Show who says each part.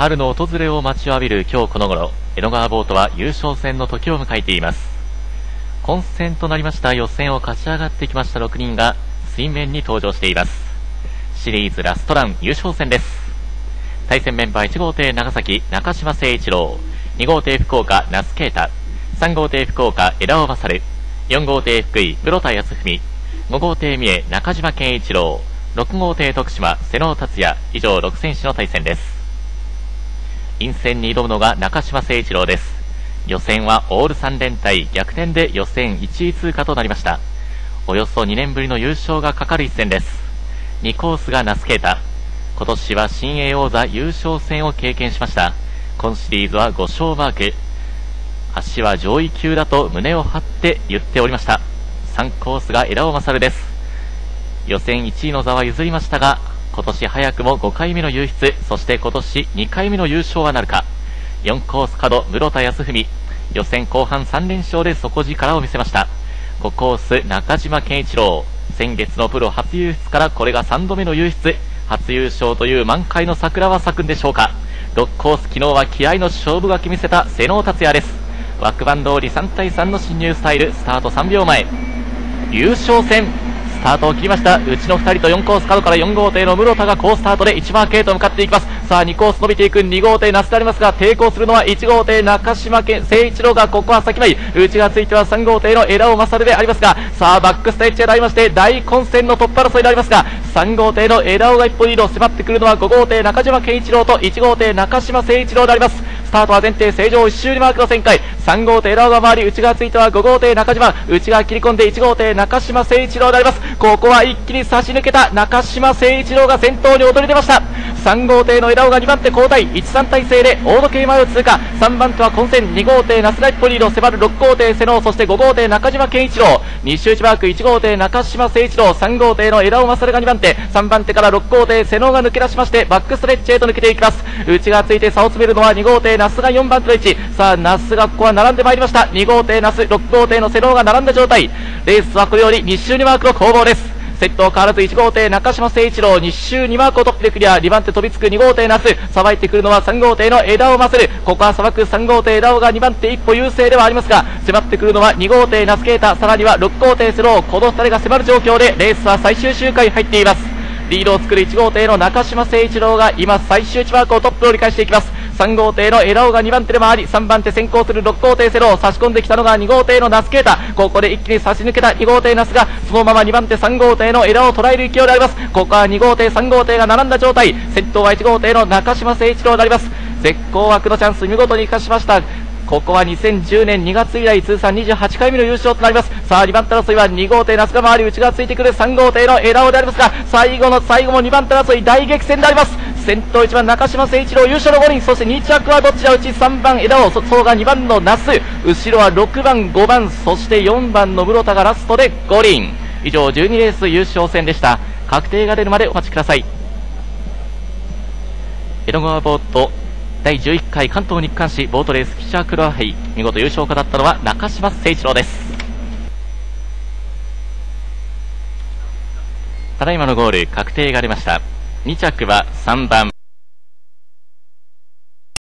Speaker 1: 春の訪れを待ちわびる今日この頃、江戸川ボートは優勝戦の時を迎えています。混戦となりました予選を勝ち上がってきました6人が水面に登場しています。シリーズラストラン優勝戦です。対戦メンバー1号艇長崎中島誠一郎、2号艇福岡那須啓太、3号艇福岡枝尾勝、4号艇福井室田康文、5号艇三重中島健一郎、6号艇徳島瀬野達也、以上6選手の対戦です。陰戦に挑むのが中島誠一郎です。予選はオール3連隊逆転で予選1位通過となりました。およそ2年ぶりの優勝がかかる一戦です。2コースが那須啓太。今年は新鋭王座優勝戦を経験しました。今シリーズは5勝マーク。足は上位級だと胸を張って言っておりました。3コースが枝尾勝です。予選1位の座は譲りましたが、今年早くも5回目の優出、そして今年2回目の優勝はなるか。4コース角、室田康文。予選後半3連勝で底力を見せました。5コース、中島健一郎。先月のプロ初優出からこれが3度目の優出。初優勝という満開の桜は咲くんでしょうか。6コース、昨日は気合の勝負が見せた瀬能達也です。枠番通り3対3の侵入スタイル、スタート3秒前。優勝戦、スタートを切りました。うちの2人と4コース角から4号艇の室田が好スタートで1番系と向かっていきます。さあ2コース伸びていく。2号艇那須でありますが抵抗するのは1号艇中島健誠一郎がここは先前内がついては3号艇の枝尾勝でありますがさあバックステージへなりまして大混戦の突破争いでありますが3号艇の枝尾が一歩リード迫ってくるのは5号艇中島健一郎と1号艇中島誠一郎であります。スタートは前提正常1周にマークの旋回3号艇枝尾が回り内側ついては5号艇中島。内側切り込んで1号艇中島誠一郎であります。ここは一気に差し抜けた中島誠一郎が先頭に躍り出ました。3号艇の枝尾が2番手交代。13体制で大時計前を通過。3番手は混戦。2号艇ナスライポリード迫る6号艇瀬能そして5号艇中島健一郎。2周1マーク1号艇中島誠一郎。3号艇の枝尾勝が2番手。3番手から6号艇瀬能が抜け出しましてバックストレッチへと抜けていきます。内がついて差を詰めるのは2号艇那須が4番手の位置。さあ那須がここは並んでまいりました。2号艇那須6号艇の瀬能が並んだ状態。レースはこれより2周2マークの攻防です。先頭変わらず1号艇中島誠一郎2周2マークをトップでクリア。2番手飛びつく2号艇那須さばいてくるのは3号艇の枝尾勝ここはさばく3号艇枝尾が2番手一歩優勢ではありますが迫ってくるのは2号艇那須啓太さらには6号艇スロー。この2人が迫る状況でレースは最終周回入っています。リードを作る1号艇の中島誠一郎が今最終1マークをトップを折り返していきます。3号艇の枝尾が2番手で回り3番手先行する6号艇セロを差し込んできたのが2号艇のナスケータここで一気に差し抜けた2号艇ナスがそのまま2番手3号艇の枝を捉える勢いであります。ここは2号艇3号艇が並んだ状態。先頭は1号艇の中島誠一郎であります。絶好枠のチャンス見事に生かしました。ここは2010年2月以来通算28回目の優勝となります。さあ2番手争いは2号艇那須が回り内側ついてくる3号艇の枝尾でありますが最後の最後も2番手争い大激戦であります。先頭1番中島誠一郎優勝の5人そして2着はどちらうち3番枝尾外が2番の那須後ろは6番5番そして4番の室田がラストで5輪以上12レース優勝戦でした。確定が出るまでお待ちください。江戸川ボート第11回関東日刊誌ボートレース記者クロア杯見事優勝を飾ったのは中島誠一郎です。ただいまのゴール確定が出ました。2着は3番。